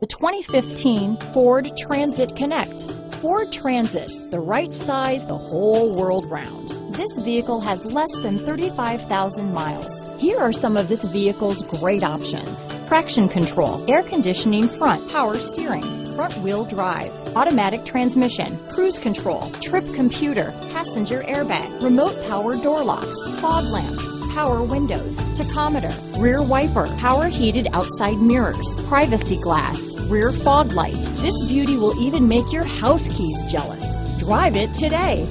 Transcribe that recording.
The 2015 Ford Transit Connect. Ford Transit, the right size the whole world round. This vehicle has less than 35,000 miles. Here are some of this vehicle's great options. Traction control, air conditioning front, power steering, front wheel drive, automatic transmission, cruise control, trip computer, passenger airbag, remote power door locks, fog lamps, power windows, tachometer, rear wiper, power heated outside mirrors, privacy glass, rear fog light. This beauty will even make your house keys jealous. Drive it today.